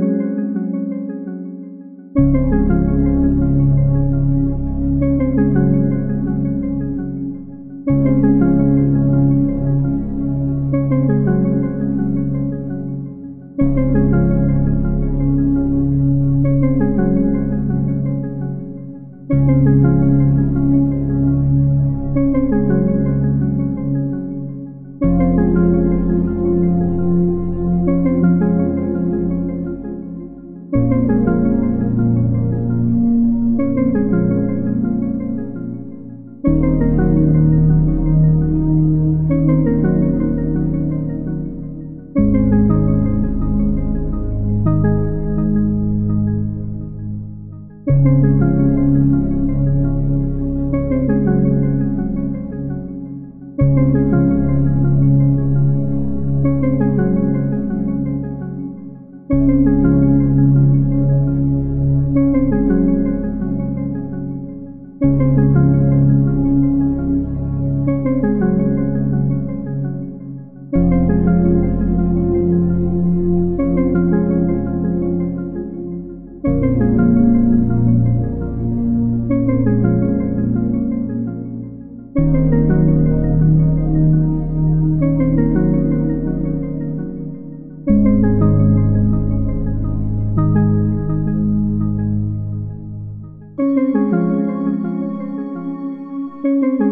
thank you.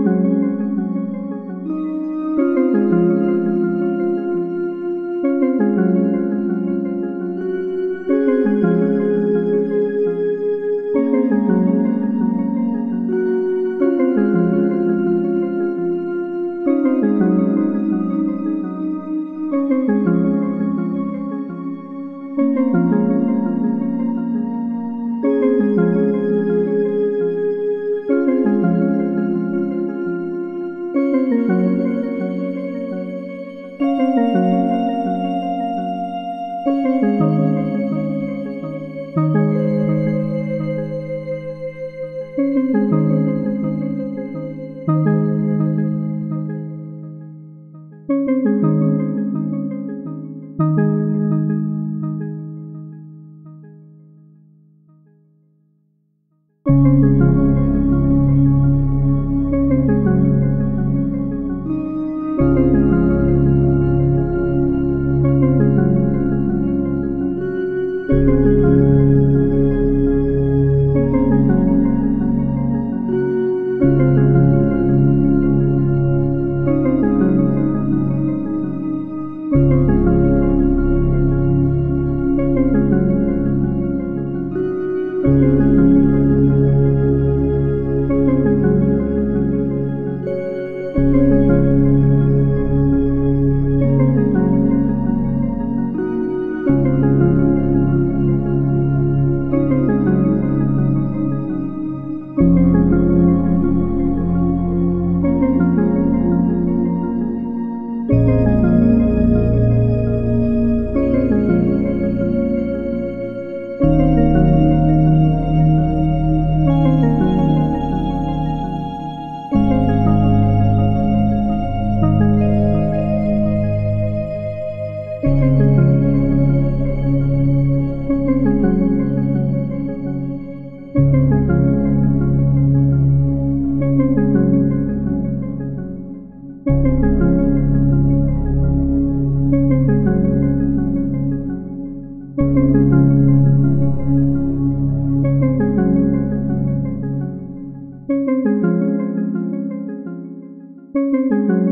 Música